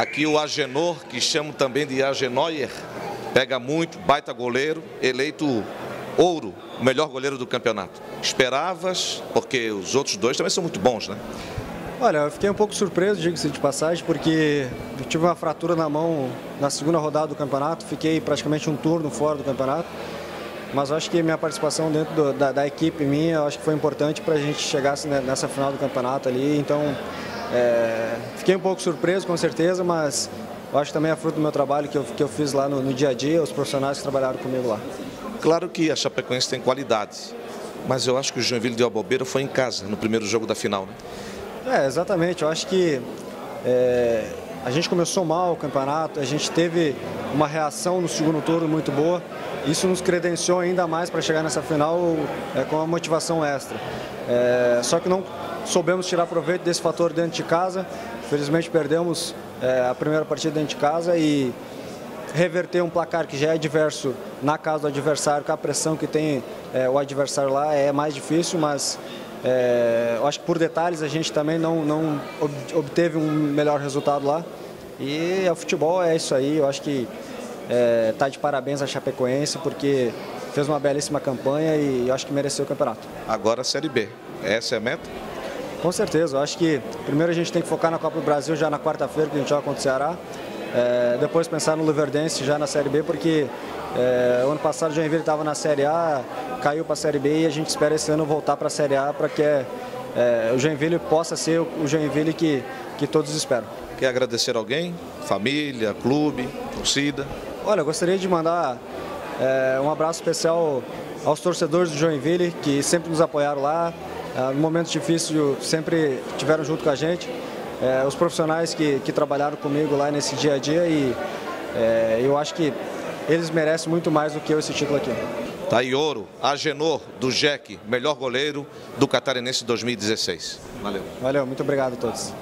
Aqui o Agenor, que chamam também de Agenoyer, pega muito, baita goleiro, eleito ouro, o melhor goleiro do campeonato. Esperavas, porque os outros dois também são muito bons, né? Olha, eu fiquei um pouco surpreso, digo-se de passagem, porque eu tive uma fratura na mão na segunda rodada do campeonato, fiquei praticamente um turno fora do campeonato. Mas acho que minha participação dentro do, da, da, equipe minha, acho que foi importante para a gente chegar nessa final do campeonato ali. Então, é, fiquei um pouco surpreso, com certeza, mas eu acho que também é fruto do meu trabalho que eu, que eu fiz lá no, no dia a dia, os profissionais que trabalharam comigo lá. Claro que a Chapecoense tem qualidade, mas eu acho que o Joinville deu a bobeira foi em casa, no primeiro jogo da final, né? É, exatamente. Eu acho que é, a gente começou mal o campeonato, a gente teve uma reação no segundo turno muito boa. Isso nos credenciou ainda mais para chegar nessa final é, com uma motivação extra. É, só que não soubemos tirar proveito desse fator dentro de casa. Felizmente perdemos é, a primeira partida dentro de casa e reverter um placar que já é adverso na casa do adversário, com a pressão que tem é, o adversário lá, é mais difícil, mas é, eu acho que por detalhes a gente também não, não obteve um melhor resultado lá. E o futebol é isso aí, eu acho que é, de parabéns a Chapecoense, porque fez uma belíssima campanha e eu acho que mereceu o campeonato. Agora a Série B, essa é a meta? Com certeza, eu acho que primeiro a gente tem que focar na Copa do Brasil já na quarta-feira, que a gente joga contra o Ceará. É, depois pensar no Luverdense já na Série B, porque é, ano passado o Joinville estava na Série A, caiu para a Série B e a gente espera esse ano voltar para a Série A para que é, o Joinville possa ser o Joinville que, que todos esperam. Quer agradecer alguém? Família, clube, torcida? Olha, eu gostaria de mandar é, um abraço especial aos torcedores do Joinville que sempre nos apoiaram lá, no momento difícil sempre estiveram junto com a gente, é, os profissionais que, que trabalharam comigo lá nesse dia a dia e é, eu acho que eles merecem muito mais do que eu esse título aqui. Tá aí ouro, Agenor do Jack, melhor goleiro do Catarinense 2016. Valeu. Valeu, muito obrigado a todos.